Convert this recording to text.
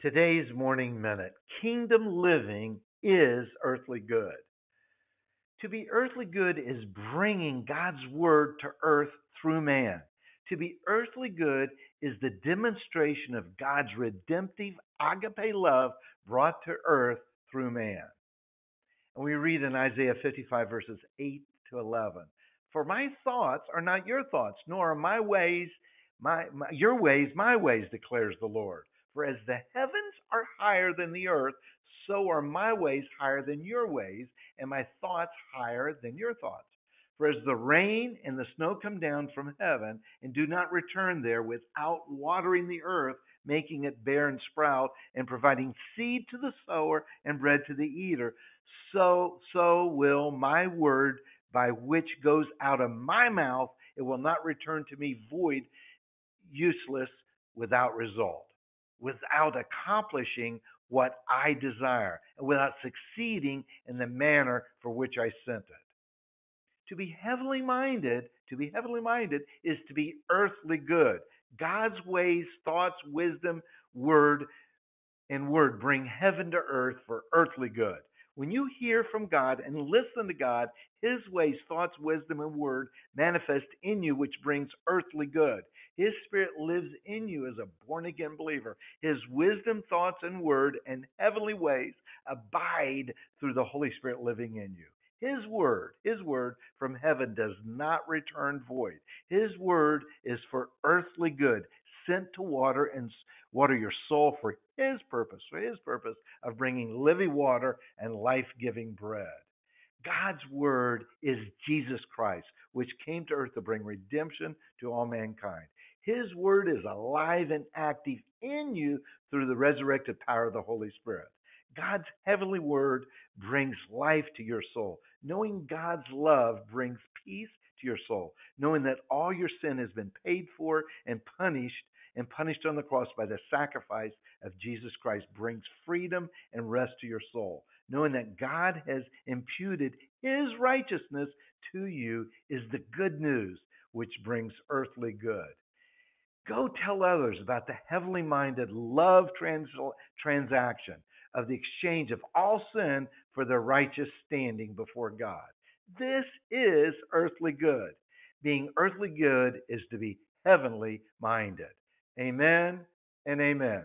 Today's Morning Minute Kingdom living is earthly good. To be earthly good is bringing God's Word to earth through man. To be earthly good is the demonstration of God's redemptive agape love brought to earth through man. And we read in Isaiah 55, verses 8 to 11 For my thoughts are not your thoughts, nor are my ways my, my your ways my ways, declares the Lord. For as the heavens are higher than the earth, so are my ways higher than your ways, and my thoughts higher than your thoughts. For as the rain and the snow come down from heaven and do not return there without watering the earth, making it bear and sprout, and providing seed to the sower and bread to the eater, so so will my word by which goes out of my mouth, it will not return to me void, useless, without result without accomplishing what I desire and without succeeding in the manner for which I sent it. To be heavenly minded, to be heavenly minded is to be earthly good. God's ways, thoughts, wisdom, word, and word bring heaven to earth for earthly good. When you hear from God and listen to God, His ways, thoughts, wisdom, and word manifest in you, which brings earthly good. His Spirit lives in a born again believer. His wisdom, thoughts, and word and heavenly ways abide through the Holy Spirit living in you. His word, His word from heaven does not return void. His word is for earthly good, sent to water and water your soul for His purpose, for His purpose of bringing living water and life giving bread. God's word is Jesus Christ, which came to earth to bring redemption to all mankind. His word is alive and active in you through the resurrected power of the Holy Spirit. God's heavenly word brings life to your soul. Knowing God's love brings peace to your soul. Knowing that all your sin has been paid for and punished and punished on the cross by the sacrifice of Jesus Christ brings freedom and rest to your soul. Knowing that God has imputed his righteousness to you is the good news which brings earthly good. Go tell others about the heavenly minded love trans- transaction of the exchange of all sin for their righteous standing before God. This is earthly good. Being earthly good is to be heavenly minded. Amen and amen.